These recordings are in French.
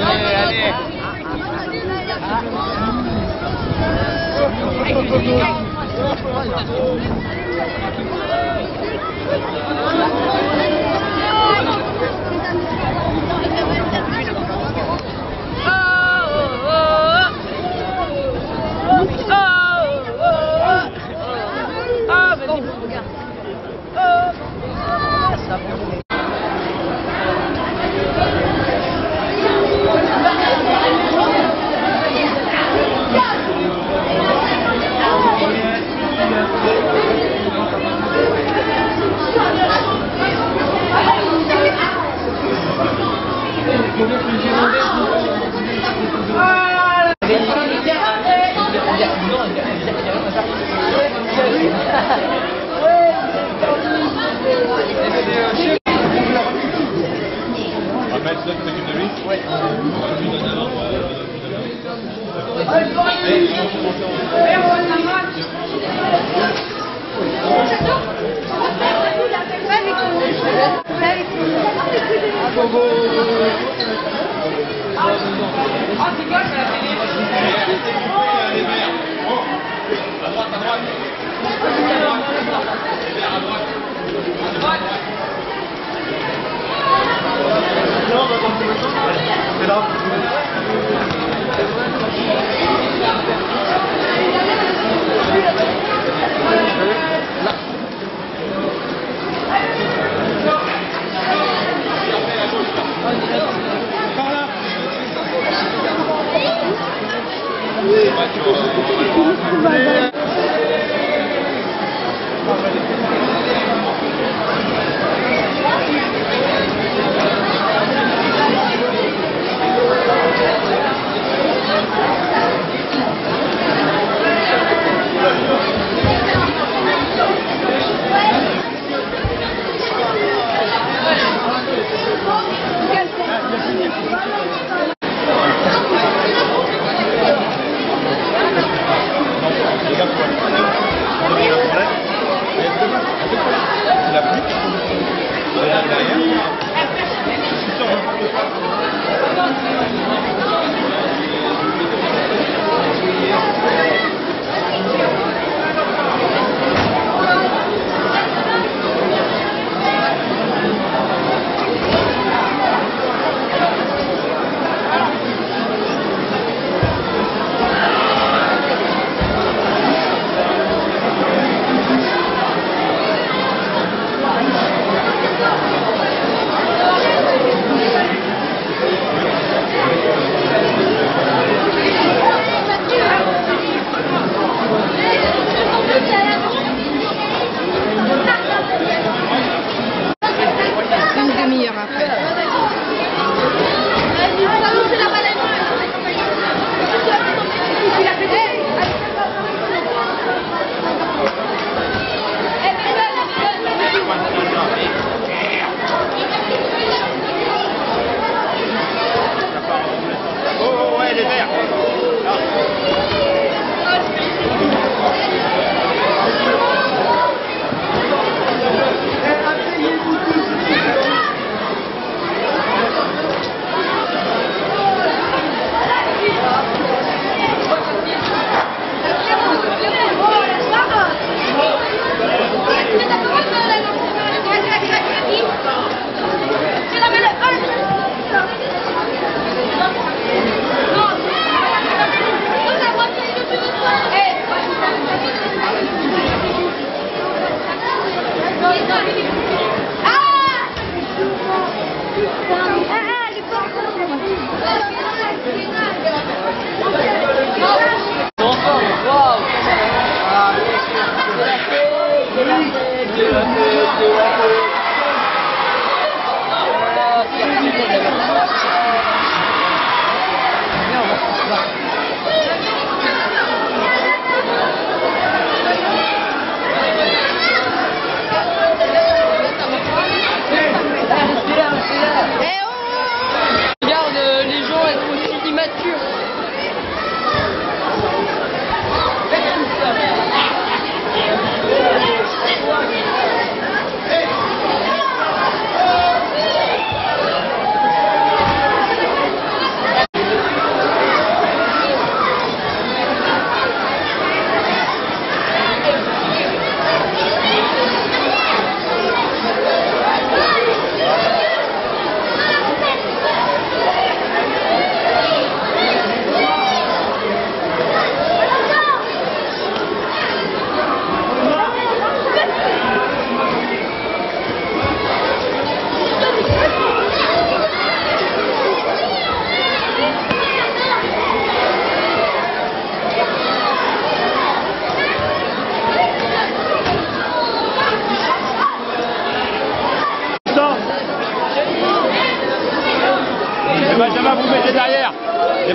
On va C'est là. my.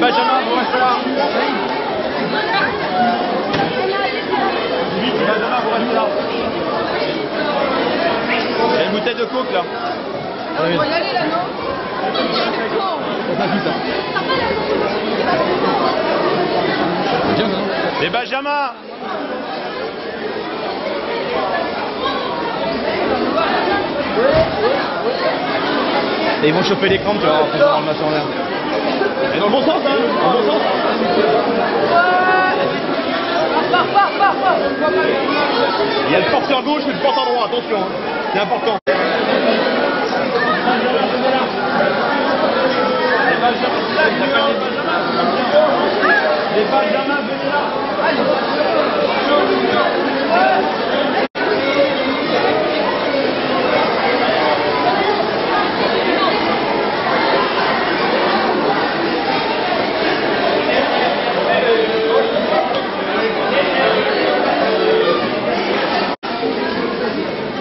Benjamin. Vite, les Benjamin, vous restez là. Il y a une bouteille de coke là. On va y aller là, non Les Benjamin Et ils vont choper l'écran, tu vois, après dans le en l'air. Et dans le bon sens, hein Il y a le porteur gauche et le porteur droit, attention, hein. c'est important.